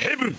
heaven.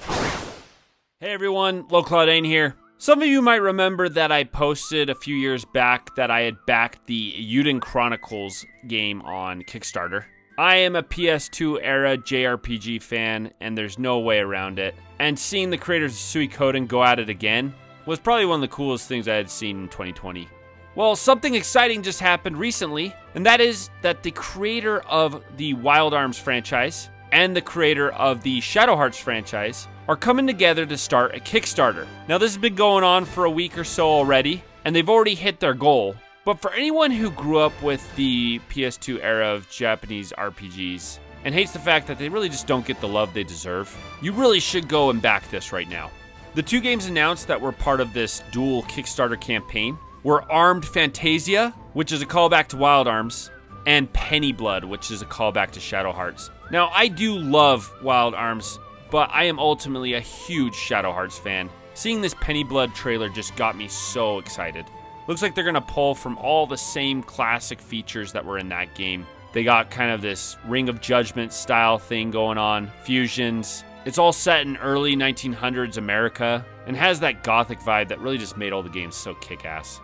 Hey everyone, Low Cloud Ain here. Some of you might remember that I posted a few years back that I had backed the Eiyuden Chronicles game on Kickstarter. I am a PS2 era JRPG fan, and there's no way around it. And seeing the creators of Suikoden go at it again was probably one of the coolest things I had seen in 2020. Well, something exciting just happened recently, and that is that the creator of the Wild Arms franchise and the creator of the Shadow Hearts franchise are coming together to start a Kickstarter. Now, this has been going on for a week or so already, and they've already hit their goal. But for anyone who grew up with the PS2 era of Japanese RPGs and hates the fact that they really just don't get the love they deserve, you really should go and back this right now. The two games announced that were part of this dual Kickstarter campaign were Armed Fantasia, which is a callback to Wild Arms, and Penny Blood, which is a callback to Shadow Hearts. Now, I do love Wild Arms, but I am ultimately a huge Shadow Hearts fan. Seeing this Penny Blood trailer just got me so excited. Looks like they're gonna pull from all the same classic features that were in that game. They got kind of this Ring of Judgment style thing going on, fusions. It's all set in early 1900s America and has that gothic vibe that really just made all the games so kick ass.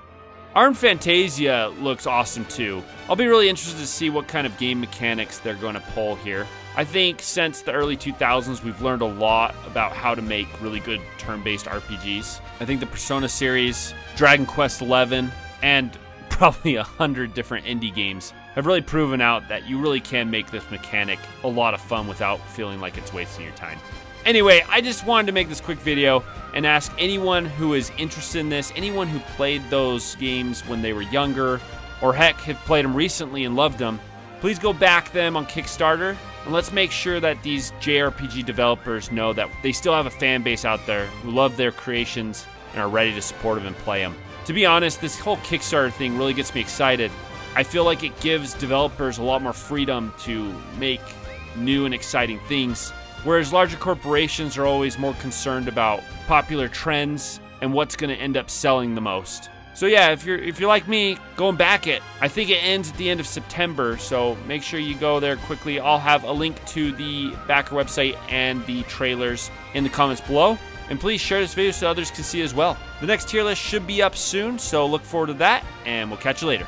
Armed Fantasia looks awesome too. I'll be really interested to see what kind of game mechanics they're going to pull here. I think since the early 2000s, we've learned a lot about how to make really good turn based RPGs. I think the Persona series, Dragon Quest XI, and probably a hundred different indie games have really proven out that you really can make this mechanic a lot of fun without feeling like it's wasting your time. Anyway, I just wanted to make this quick video and ask anyone who is interested in this, anyone who played those games when they were younger, or heck, have played them recently and loved them, please go back them on Kickstarter. And let's make sure that these JRPG developers know that they still have a fan base out there who love their creations and are ready to support them and play them. To be honest, this whole Kickstarter thing really gets me excited. I feel like it gives developers a lot more freedom to make new and exciting things Whereas larger corporations are always more concerned about popular trends and what's going to end up selling the most. So yeah, if you're if you're like me, going back it. I think it ends at the end of September, so make sure you go there quickly. I'll have a link to the backer website and the trailers in the comments below. And please share this video so others can see as well. The next tier list should be up soon, so look forward to that, and we'll catch you later.